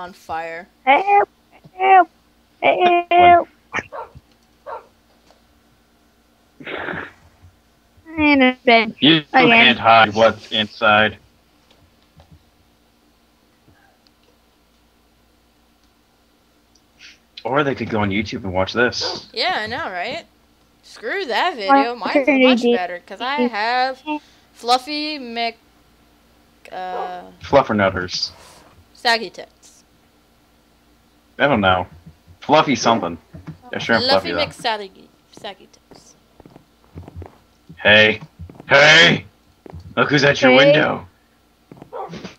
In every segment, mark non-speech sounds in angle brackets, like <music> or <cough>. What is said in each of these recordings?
on fire. Help! Help! Help! And it's bed. You Again. can't hide what's inside. Or they could go on YouTube and watch this. Yeah, I know, right? Screw that Why video. Mine's couldn't much better because I have Fluffy Mc uh Fluffernutters. saggy tits. I don't know. Fluffy something. Yeah, sure, I'm Fluffy fluffy though. Mc saggy saggy tits. Hey, hey! Look who's at your Hey. window.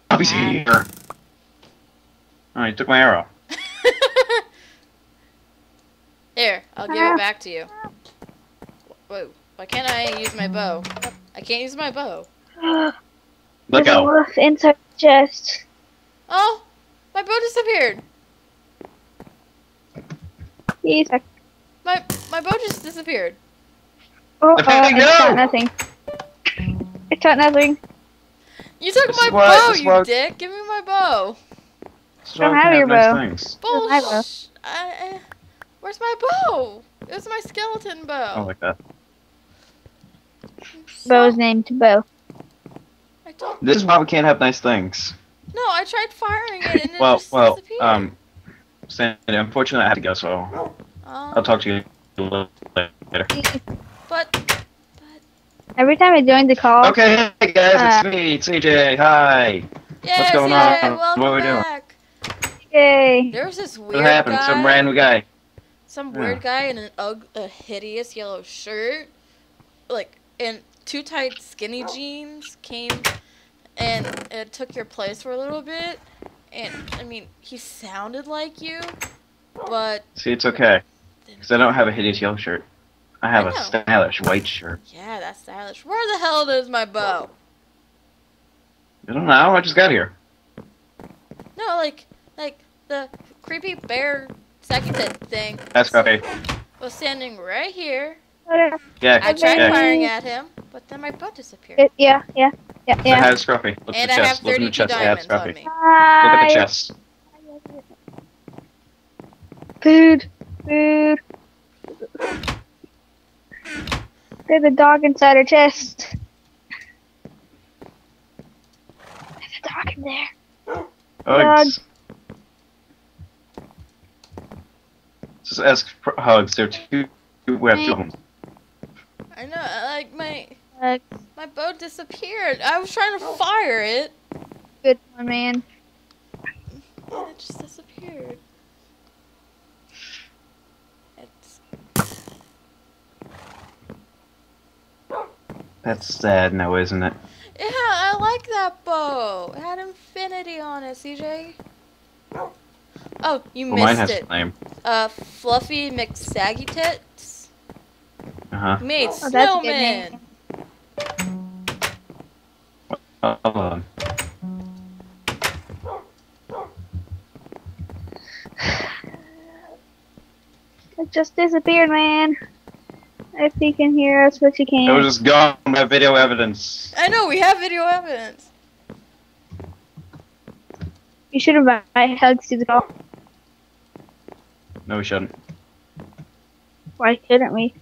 Fluffy's here. Oh, you took my arrow. <laughs> Here, I'll give it back to you. Whoa, why can't I use my bow? I can't use my bow. Look There's out. wolf inside the chest. Oh, my bow disappeared. He's My my bow just disappeared. Oh, Let oh, it it's got nothing. It's got nothing. You took This my is what- bow, you what- dick. Give me my bow. So Don't I have can your nice bow. things. Oh, bow. Bullsh. I, I, where's my bow? It was my skeleton bow. Oh, like that. So- Bow's named Bow. I don't. This is why we can't have nice things. No, I tried firing it and it Well, just well, disappeared. um, Sandy, unfortunately I had to go, so Um, I'll talk to you a little later. But Every time I join the call, Okay, hey guys, Uh, it's me, CJ. Hi. yeah, going CJ, on? welcome What are we doing? back. yay! There's this weird What happened? guy. Some random guy. some Yeah. weird guy in an ug- a hideous yellow shirt, like and too tight skinny jeans came and it took your place for a little bit. And I mean, he sounded like you, but See, it's okay, because I don't have a hideous yellow shirt. I have I a stylish white shirt. yeah, that's stylish. Where the hell is my bow? I don't know, I just got here. No, like like the creepy bear second thing That's Scruffy. was standing right here. Yeah, I tried yeah. firing at him, but then my bow disappeared. It, yeah, yeah, yeah, I yeah. have Scruffy. Look and at the have chest. Look in the chest. I have diamonds on Scruffy. me. Look at the chest. Food, food. There's a dog inside her chest. There's a dog in there. Hugs. Just ask for hugs. There are two. We have two of them. I know, like my Uh, my bow disappeared. I was trying to fire it, good one, man. and it just disappeared. It's That's sad now, isn't it? yeah, I like that bow. It had infinity on it, CJ. Oh, you Well, mine missed has it. a name. Uh, Fluffy McSaggy Tits Uh huh. made Oh, that's a good snowman. name. Hold on. It just disappeared, man. If he can hear us, which he It can. was just gone. We have video evidence. I know we have video evidence. You should have invited Hugs to the call. No, we shouldn't. Why couldn't we?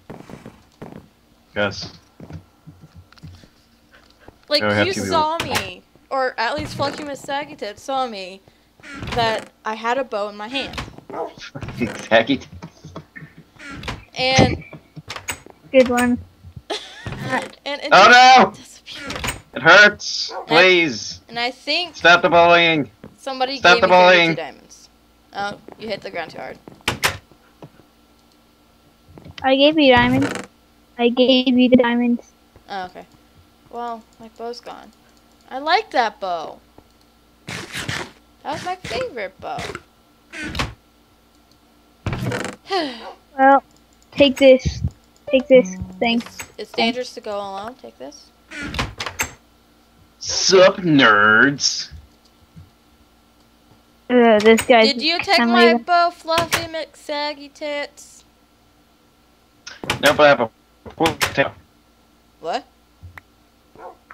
Yes. Like Yeah, we have you saw me, or at least Fluffy McSaggy Tits saw me, that I had a bow in my hand, <laughs> Exactly. and Good one. <laughs> and it Oh just no! disappeared. It hurts. Please And I think stop the bullying. somebody Stop gave the me 32 bullying. diamonds. Oh, you hit the ground too hard. I gave you diamonds. I gave you the diamonds. Oh, okay. Well, my bow's gone. I like that bow. That was my favorite bow. <sighs> Well, take this. Take this thing. It's dangerous to go alone. Take this. Sup, nerds? Uh, this guy. Did you take my leaving. bow, Fluffy McSaggy Tits? No, but I have a potato. What?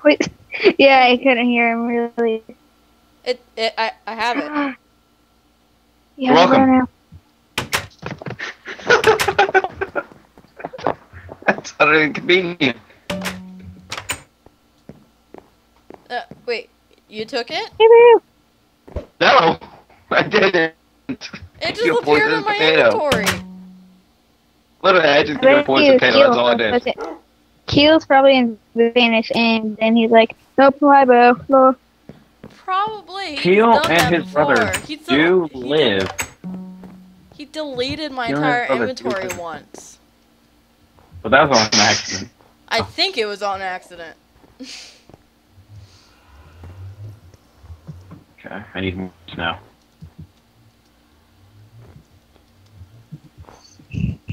Wait. <laughs> Yeah, I couldn't hear him really. It, it, I, I have it. <gasps> Yeah, welcome. Now. That's utterly inconvenient. Uh, wait, you took it? No, I didn't. It just You appeared poisoned in my potato. inventory. Literally, I just I gave a bet poison you potato. That's all I Keel- did. was Keel's probably in the Spanish, and then he's like, "Nope, my. No. Probably. He's Keel and that his brother before. He's done- do he- live. He deleted my Keel entire his brother do inventory once. But that was on an accident. I think it was on accident. <laughs> Okay, I need more now. <laughs> it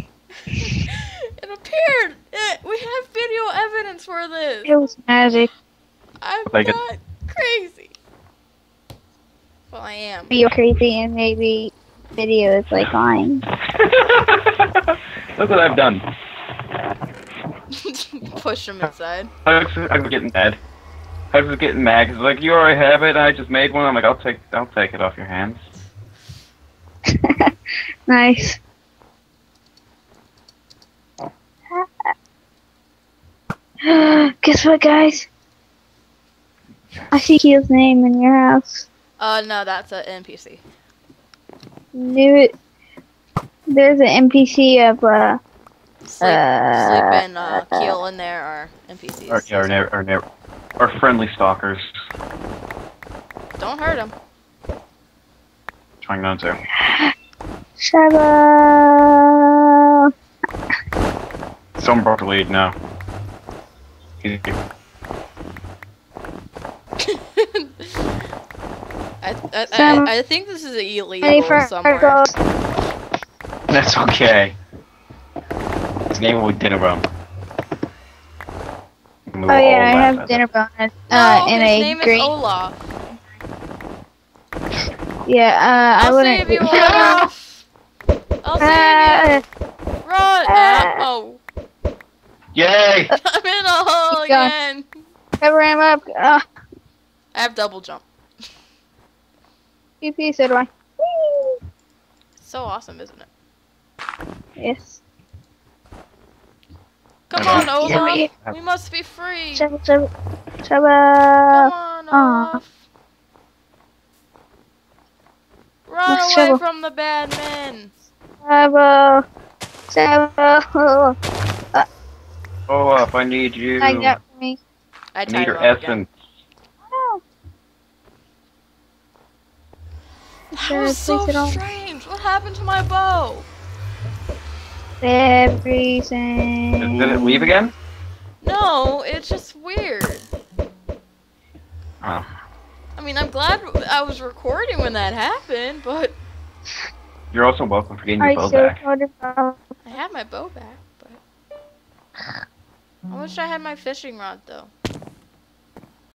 appeared. It, we have video evidence for this. It was magic. I'm Like it- not crazy. Well, I am. You're crazy, and maybe video is like lying. <laughs> Look what I've done. Push him inside. I was, I was getting mad. I was getting mad because like you already have it. I just made one. I'm like, I'll take, I'll take it off your hands. <laughs> nice. <gasps> Guess what, guys? I see Keel's name in your house. Uh, no, that's an NPC. Knew it. There's an NPC of uh. Sleep, Sleep Uh, and uh, Keel in there are NPCs. Our, yeah, our, ne- our, ne- our friendly stalkers. Don't hurt him. Trying not to. Shaba. Someone broke the lead now. <laughs> I, I, I, I think this is Ready illegal for somewhere. goals. That's okay. His name will be Dinnerbone. Oh yeah, I have at dinner bonus. Uh, No, in his a name green. is Olaf. Yeah, uh, I I'll wouldn't. save you, Olaf. <laughs> I'll save you. Ah, Run! Ah. Oh. Yay! <laughs> I'm in a hole again. cover him up. Uh, I have double jump. PP, so do I. So awesome, isn't it? Yes. Come on, Get Olaf. here. We must be free. Shaba, shaba, Come shaba. on, uh, Aw. Olaf. Uh. Run Let's away shovel. from the bad men. Shaba. Shaba. Oh, up! I need you. I got me. I I tied need her your up again. essence. Oh, That was so Place it on. strange. What happened to my bow? Everything. Did it leave again? No, it's just weird. Oh. I mean, I'm glad I was recording when that happened, but You're also welcome for getting your Alright, bow so back. I have my bow back. But I wish I had my fishing rod though.